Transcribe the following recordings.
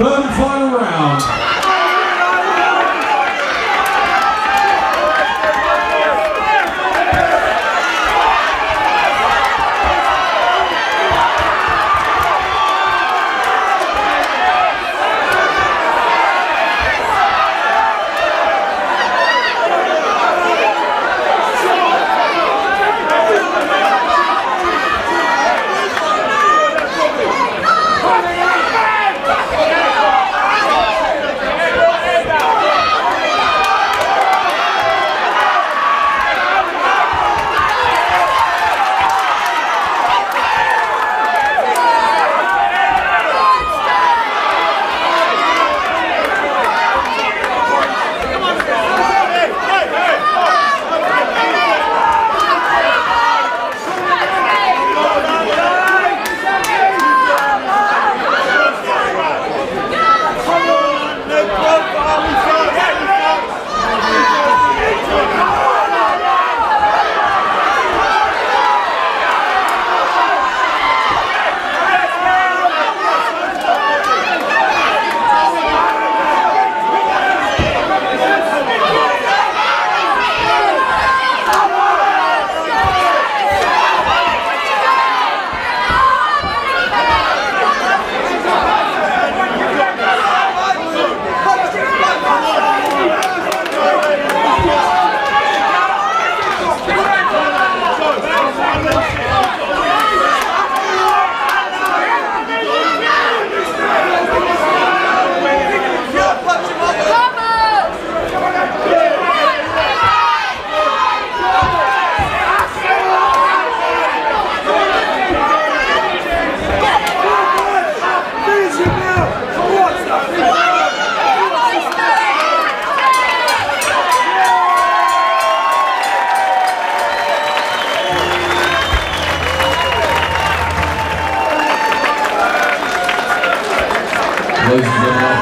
Vamos fora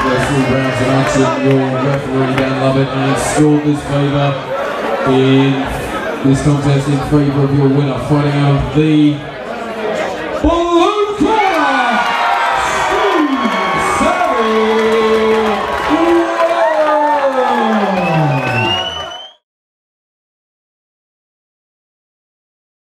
rounds of action, your referee Dan Lovett has scored this favour in this contest in favour of your winner, fighting out the Blue